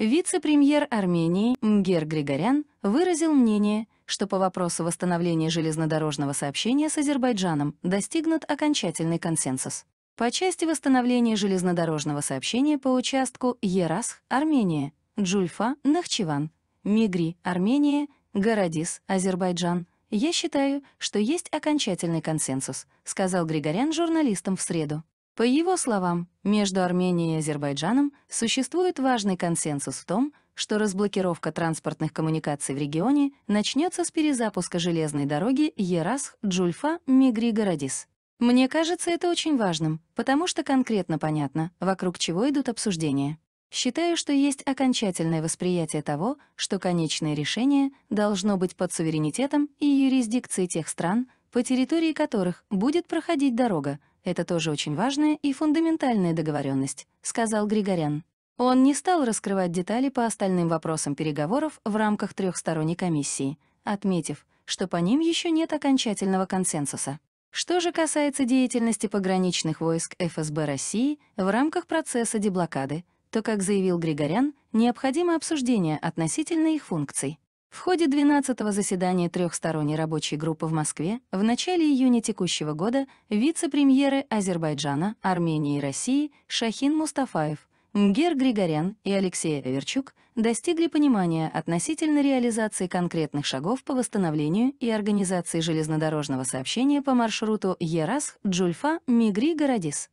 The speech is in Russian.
Вице-премьер Армении Мгер Григорян выразил мнение, что по вопросу восстановления железнодорожного сообщения с Азербайджаном достигнут окончательный консенсус. По части восстановления железнодорожного сообщения по участку Ерасх, Армения, Джульфа, Нахчеван, Мигри, Армения, Городис, Азербайджан, я считаю, что есть окончательный консенсус, сказал Григорян журналистам в среду. По его словам, между Арменией и Азербайджаном существует важный консенсус в том, что разблокировка транспортных коммуникаций в регионе начнется с перезапуска железной дороги Ерасх-Джульфа-Мигри-Городис. Мне кажется это очень важным, потому что конкретно понятно, вокруг чего идут обсуждения. Считаю, что есть окончательное восприятие того, что конечное решение должно быть под суверенитетом и юрисдикцией тех стран, по территории которых будет проходить дорога. Это тоже очень важная и фундаментальная договоренность, сказал Григорян. Он не стал раскрывать детали по остальным вопросам переговоров в рамках трехсторонней комиссии, отметив, что по ним еще нет окончательного консенсуса. Что же касается деятельности пограничных войск ФСБ России в рамках процесса деблокады, то, как заявил Григорян, необходимо обсуждение относительно их функций. В ходе 12-го заседания трехсторонней рабочей группы в Москве в начале июня текущего года вице-премьеры Азербайджана, Армении и России Шахин Мустафаев, Мгер Григорян и Алексей Аверчук достигли понимания относительно реализации конкретных шагов по восстановлению и организации железнодорожного сообщения по маршруту Ерасх-Джульфа-Мигри-Городис.